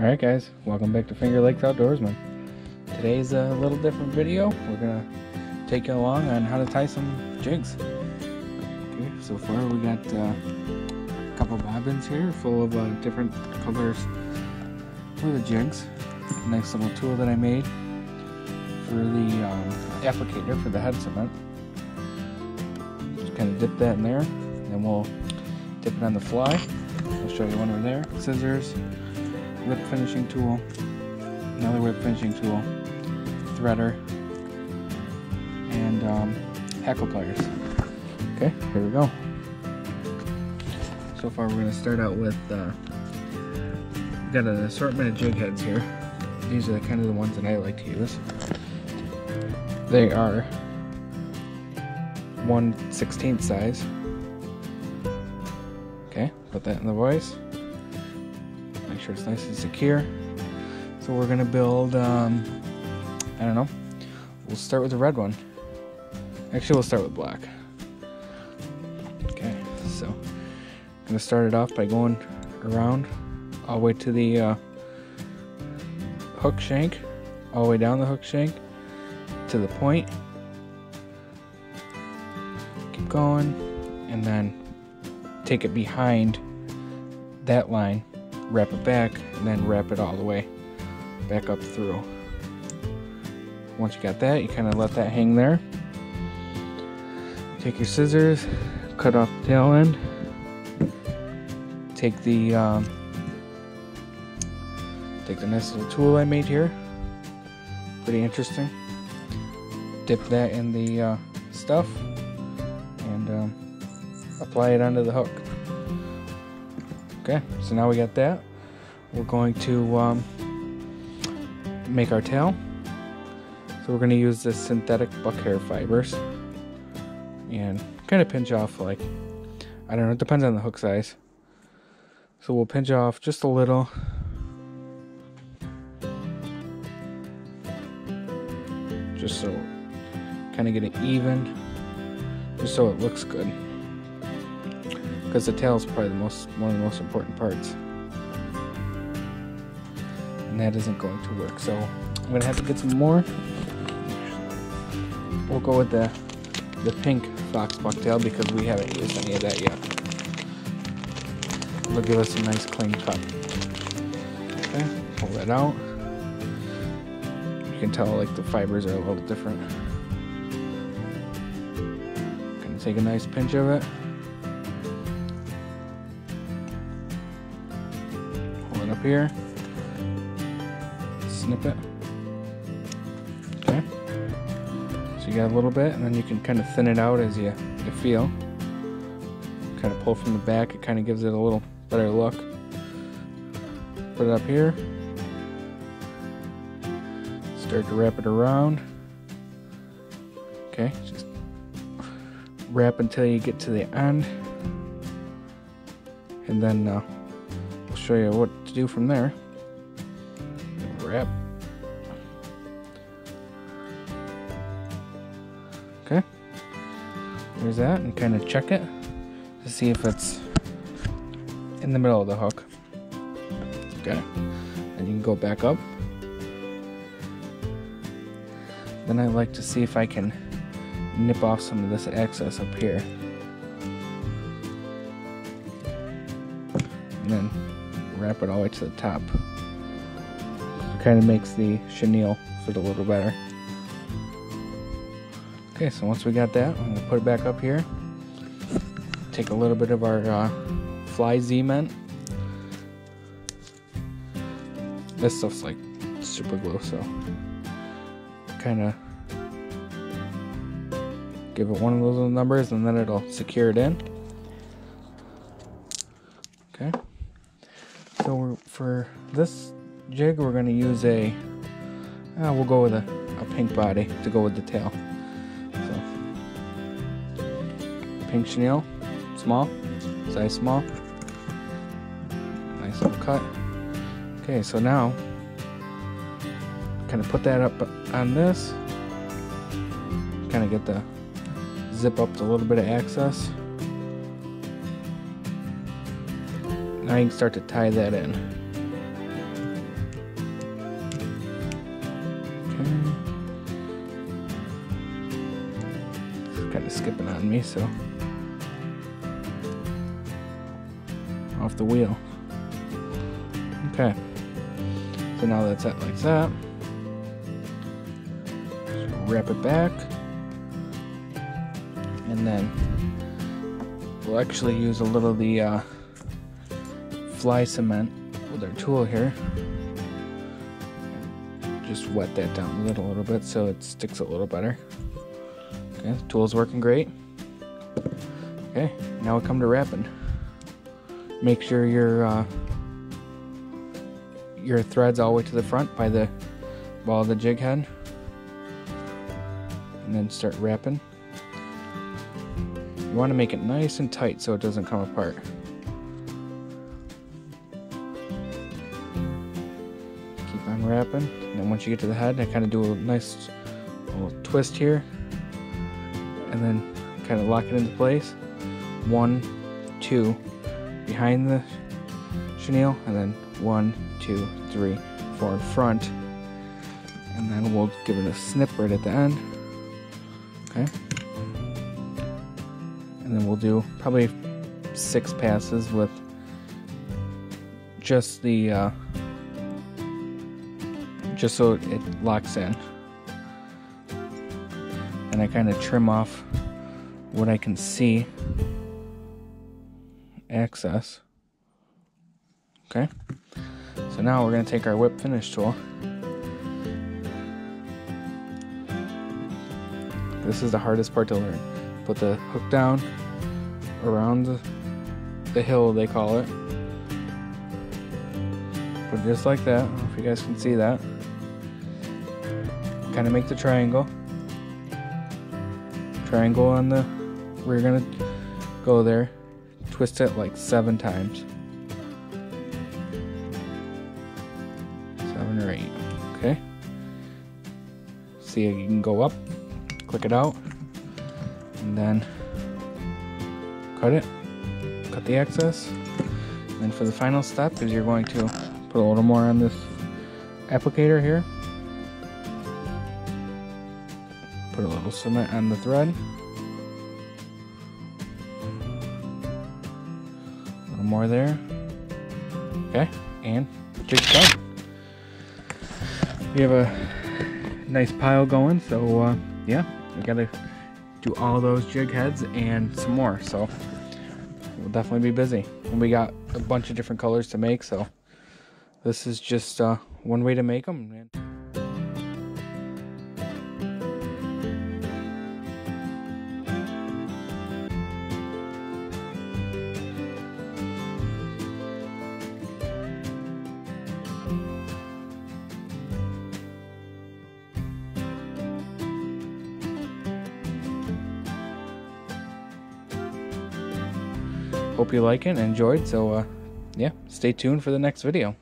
Alright guys, welcome back to Finger Lakes Outdoorsman. Today's a little different video. We're gonna take you along on how to tie some jigs. Okay, so far we got uh, a couple bobbins here full of uh, different colors for the jigs. Nice little tool that I made for the um, applicator for the head cement. Just kind of dip that in there, then we'll dip it on the fly. I'll show you one over there. Scissors, whip finishing tool, another whip finishing tool, threader, and um, hackle pliers. Okay, here we go. So far we're going to start out with, uh, got an assortment of jig heads here. These are the kind of the ones that I like to use. They are 1 16th size. Okay, put that in the vise. Sure it's nice and secure. So we're gonna build, um, I don't know, we'll start with the red one. Actually, we'll start with black. Okay, so I'm gonna start it off by going around all the way to the uh, hook shank, all the way down the hook shank to the point. Keep going, and then take it behind that line, wrap it back, and then wrap it all the way back up through. Once you got that, you kind of let that hang there. Take your scissors, cut off the tail end. Take the um, take the nice little tool I made here. Pretty interesting. Dip that in the uh, stuff and um, apply it onto the hook. Okay, so now we got that. We're going to um, make our tail. So we're going to use this synthetic buck hair fibers and kind of pinch off like, I don't know, it depends on the hook size. So we'll pinch off just a little. Just so kind of get it even, just so it looks good because the tail is probably the most one of the most important parts. And that isn't going to work so I'm gonna have to get some more. We'll go with the the pink fox bucktail because we haven't used any of that yet. It'll give us a nice clean cut. Okay pull that out. You can tell like the fibers are a little different. Gonna take a nice pinch of it up here. Snip it. Okay. So you got a little bit, and then you can kind of thin it out as you, you feel. Kind of pull from the back, it kind of gives it a little better look. Put it up here. Start to wrap it around. Okay, just wrap until you get to the end. And then uh, show you what to do from there. Wrap. Okay. There's that, and kind of check it to see if it's in the middle of the hook. Okay. And you can go back up. Then I like to see if I can nip off some of this excess up here. And then wrap it all the way to the top. It kind of makes the chenille fit a little better. Okay, so once we got that, I'm gonna put it back up here. Take a little bit of our uh, fly cement. This stuff's like super glue, so kind of give it one of those little numbers and then it'll secure it in. For this jig, we're going to use a, uh, we'll go with a, a pink body to go with the tail. So, pink chenille, small, size small. Nice little cut. Okay, so now, kind of put that up on this. Kind of get the zip up to a little bit of access. You can start to tie that in. kind of skipping on me, so off the wheel. Okay, so now that's set like that. Wrap it back, and then we'll actually use a little of the uh, fly cement with our tool here. Just wet that down a little, a little bit so it sticks a little better. Okay, the tool's working great. Okay, now we come to wrapping. Make sure your uh, your thread's all the way to the front by the ball of the jig head. And then start wrapping. You want to make it nice and tight so it doesn't come apart. Wrapping. And then once you get to the head, I kind of do a nice little twist here and then kind of lock it into place. One, two, behind the chenille, and then one, two, three, four in front. And then we'll give it a snip right at the end. Okay. And then we'll do probably six passes with just the, uh, just so it locks in and I kind of trim off what I can see access. Okay, so now we're going to take our whip finish tool. This is the hardest part to learn. Put the hook down around the, the hill, they call it. Put it just like that. If you guys can see that. Kind of make the triangle. Triangle on the we're gonna go there. Twist it like seven times. Seven or eight okay? See you can go up click it out and then cut it cut the excess. And for the final step is you're going to put a little more on this applicator here Put a little cement on the thread. A little more there. Okay, and jig's done. We have a nice pile going, so uh, yeah, we gotta do all those jig heads and some more. So we'll definitely be busy. And we got a bunch of different colors to make, so this is just uh, one way to make them. Hope you like it and enjoyed. So, uh, yeah, stay tuned for the next video.